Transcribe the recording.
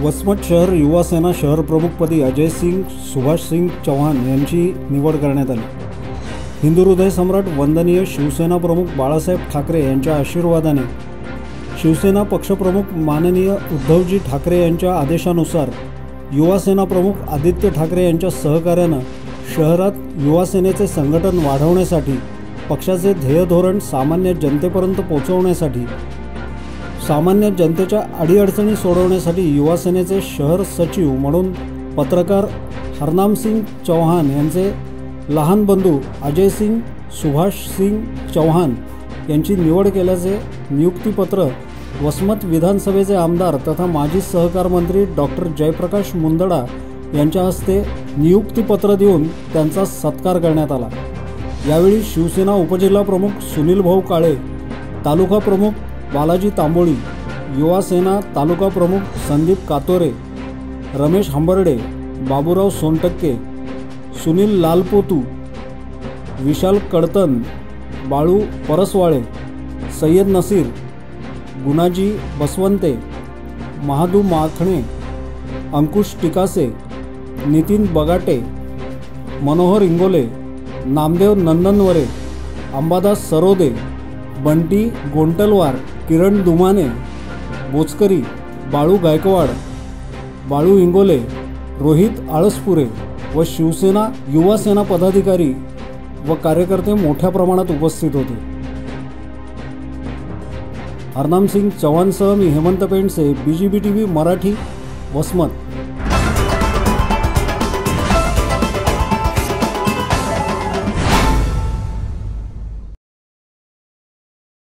वसमत शहर युवा सेना शहर प्रमुखपदी अजय सिंग सुभाष सिंग चव्हाण यांची निवड करण्यात आली. हिंदू हृदय सम्राट वंदनीय शिवसेना प्रमुख बाळासाहेब ठाकरे यांच्या आशीर्वादाने शिवसेना पक्षप्रमुख माननीय उद्धवजी ठाकरे यांच्या आदेशानुसार युवासेना प्रमुख आदित्य ठाकरे यांच्या सहकार्यानं शहरात युवासेनेचे संघटन वाढवण्यासाठी पक्षाचे ध्येय धोरण सामान्य जनतेपर्यंत पोहोचवण्यासाठी सामान्य जनतेच्या अडीअडचणी सोडवण्यासाठी युवासेनेचे शहर सचिव म्हणून पत्रकार हरनामसिंग चौहान यांचे लहान बंधू अजय सिंग सुभाष सिंग चौहान यांची निवड केल्याचे नियुक्तीपत्र वसमत विधानसभेचे आमदार तथा माजी सहकार मंत्री डॉक्टर जयप्रकाश मुंदडा यांच्या हस्ते नियुक्तीपत्र देऊन त्यांचा सत्कार करण्यात आला. यावेळी शिवसेना उपजिल्हा प्रमुख सुनील भाऊ काळे तालुका प्रमुख बालाजी तांबोळी युवासेना तालुका प्रमुख संदीप कातोरे रमेश हंबर्डे बाबूराव सोनटक्के सुनील लालपोतू विशाल कडतन बाळू परसवाळे सय्यद नसीर गुणाजी बसवंते महादू माखणे अंकुश टिकासे नितीन बगाटे मनोहर इंगोले नामदेव नंदनवरे अंबादास सरोदे बंटी गोंटलवार किरण दुमाने बोचकरी बाळू गायकवाड बाळू इंगोले रोहित आळसपुरे व शिवसेना युवा सेना पदाधिकारी व कार्यकर्ते मोठ्या प्रमाणात उपस्थित होते. हरनामसिंग चव्हाणसह मी Hemant Pendse B G B T V Marathi Vasmat.